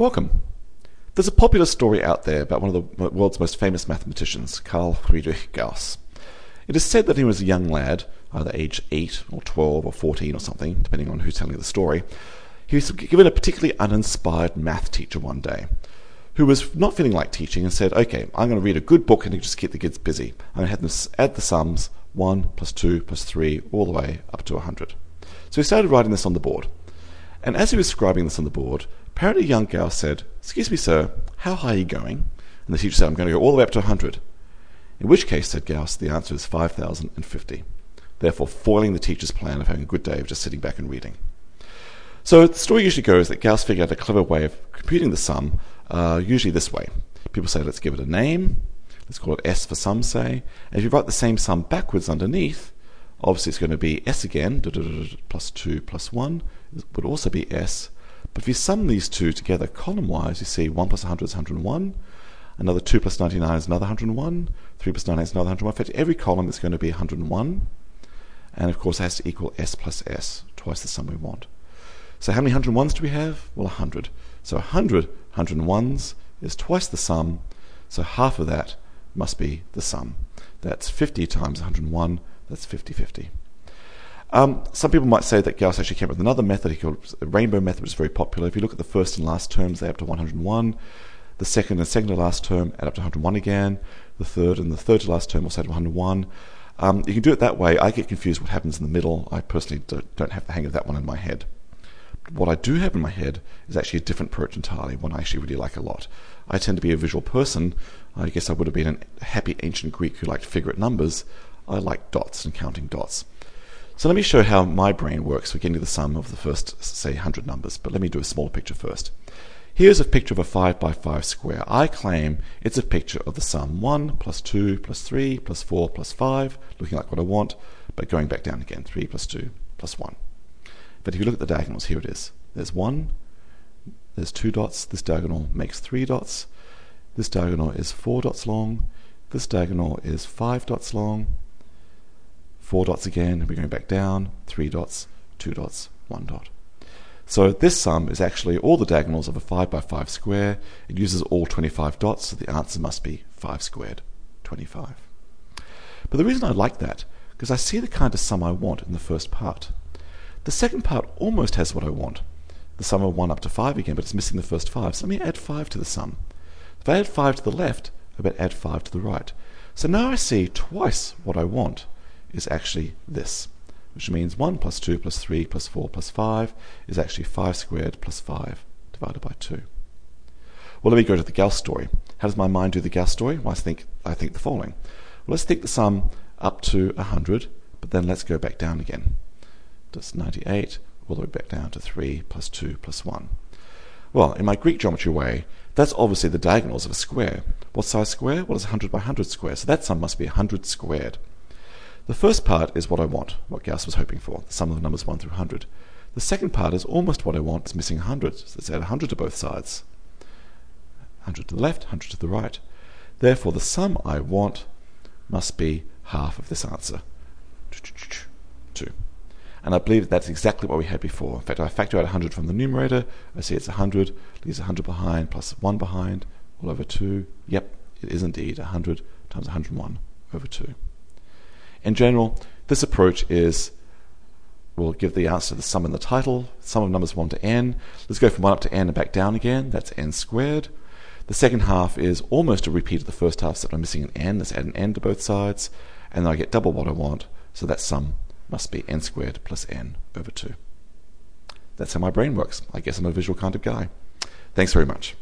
Welcome. There's a popular story out there about one of the world's most famous mathematicians, Carl Friedrich Gauss. It is said that he was a young lad, either age 8 or 12 or 14 or something, depending on who's telling the story. He was given a particularly uninspired math teacher one day who was not feeling like teaching and said, Okay, I'm going to read a good book and just keep the kids busy. I'm going to have them add the sums 1 plus 2 plus 3 all the way up to 100. So he started writing this on the board. And as he was scribing this on the board, apparently young Gauss said, Excuse me, sir, how high are you going? And the teacher said, I'm going to go all the way up to 100. In which case, said Gauss, the answer is 5,050, therefore foiling the teacher's plan of having a good day of just sitting back and reading. So the story usually goes that Gauss figured out a clever way of computing the sum, uh, usually this way. People say, let's give it a name, let's call it S for sum, say, and if you write the same sum backwards underneath, obviously it's going to be S again, plus 2 plus 1 would also be S, but if you sum these two together column-wise, you see 1 plus 100 is 101, another 2 plus 99 is another 101, 3 plus 99 is another 101. In fact, every column is going to be 101, and of course it has to equal S plus S, twice the sum we want. So how many 101s do we have? Well, 100. So 100 101s is twice the sum, so half of that must be the sum. That's 50 times 101, that's 50 50. Um, some people might say that Gauss actually came up with another method. He called the rainbow method, which is very popular. If you look at the first and last terms, they add up to 101. The second and second to last term add up to 101 again. The third and the third to last term will add up to 101. Um, you can do it that way. I get confused what happens in the middle. I personally don't have the hang of that one in my head. What I do have in my head is actually a different approach entirely, one I actually really like a lot. I tend to be a visual person. I guess I would have been a happy ancient Greek who liked figure numbers. I like dots and counting dots. So let me show how my brain works for getting the sum of the first, say, 100 numbers. But let me do a smaller picture first. Here's a picture of a 5 by 5 square. I claim it's a picture of the sum 1 plus 2 plus 3 plus 4 plus 5, looking like what I want, but going back down again 3 plus 2 plus 1. But if you look at the diagonals, here it is. There's 1, there's 2 dots, this diagonal makes 3 dots, this diagonal is 4 dots long, this diagonal is 5 dots long, four dots again, and we're going back down, three dots, two dots, one dot. So this sum is actually all the diagonals of a 5 by 5 square. It uses all 25 dots, so the answer must be 5 squared, 25. But the reason I like that, because I see the kind of sum I want in the first part. The second part almost has what I want, the sum of 1 up to 5 again, but it's missing the first 5. So let me add 5 to the sum. If I add 5 to the left, I better add 5 to the right. So now I see twice what I want is actually this, which means 1 plus 2 plus 3 plus 4 plus 5 is actually 5 squared plus 5 divided by 2. Well, let me go to the Gauss story. How does my mind do the Gauss story? Well, I think, I think the following. Well, let's think the sum up to 100, but then let's go back down again. That's 98, all the way back down to 3 plus 2 plus 1. Well, in my Greek geometry way, that's obviously the diagonals of a square. What size square? Well, it's 100 by 100 square, so that sum must be 100 squared. The first part is what I want, what Gauss was hoping for, the sum of the numbers 1 through 100. The second part is almost what I want, it's missing 100, so let's add 100 to both sides. 100 to the left, 100 to the right. Therefore, the sum I want must be half of this answer. 2. And I believe that that's exactly what we had before. In fact, I factor out 100 from the numerator, I see it's 100, leaves 100 behind, plus 1 behind, all over 2. Yep, it is indeed 100 times 101 over 2. In general, this approach is we'll give the answer to the sum in the title, sum of numbers 1 to n. Let's go from 1 up to n and back down again. That's n squared. The second half is almost a repeat of the first half, so I'm missing an n. Let's add an n to both sides. And then I get double what I want, so that sum must be n squared plus n over 2. That's how my brain works. I guess I'm a visual kind of guy. Thanks very much.